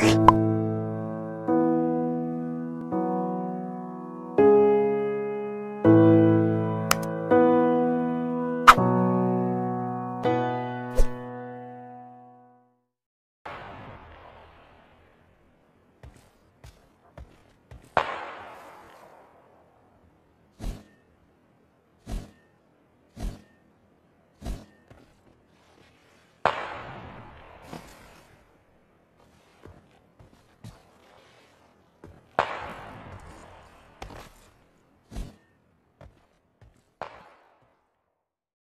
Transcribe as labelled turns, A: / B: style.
A: Bye.